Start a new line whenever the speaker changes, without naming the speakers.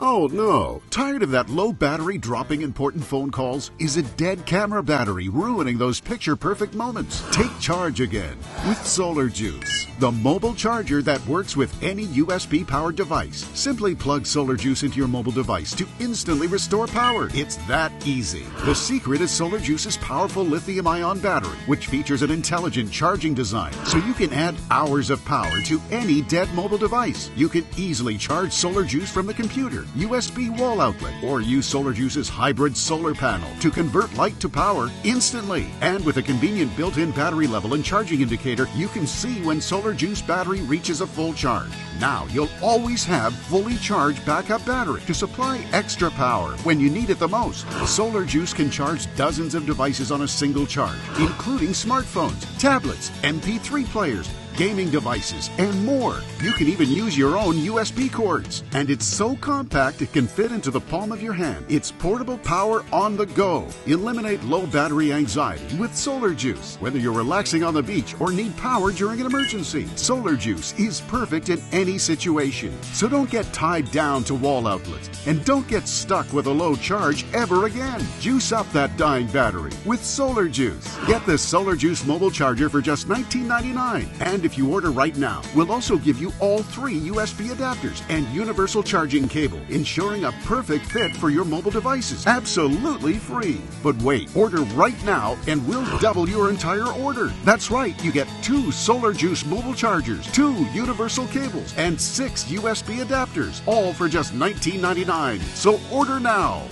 Oh no! Tired of that low battery dropping important phone calls? Is a dead camera battery ruining those picture perfect moments? Take charge again with Solar Juice, the mobile charger that works with any USB powered device. Simply plug Solar Juice into your mobile device to instantly restore power. It's that easy. The secret is Solar Juice's powerful lithium ion battery, which features an intelligent charging design so you can add hours of power to any dead mobile device. You can easily charge Solar Juice from the computer USB wall outlet, or use Solar Juice's hybrid solar panel to convert light to power instantly. And with a convenient built in battery level and charging indicator, you can see when Solar Juice battery reaches a full charge. Now you'll always have fully charged backup battery to supply extra power when you need it the most. Solar Juice can charge dozens of devices on a single charge, including smartphones, tablets, MP3 players, gaming devices, and more. You can even use your own USB cords. And it's so compact it can fit into the palm of your hand. It's portable power on the go. Eliminate low battery anxiety with Solar Juice. Whether you're relaxing on the beach or need power during an emergency, Solar Juice is perfect in any situation. So don't get tied down to wall outlets and don't get stuck with a low charge ever again. Juice up that dying battery with Solar Juice. Get the Solar Juice mobile charger for just $19.99 and if you order right now, we'll also give you all three USB adapters and universal charging cable, ensuring a perfect fit for your mobile devices. Absolutely free. But wait, order right now and we'll double your entire order. That's right, you get two Solar Juice mobile chargers, two universal cables, and six USB adapters, all for just $19.99. So order now.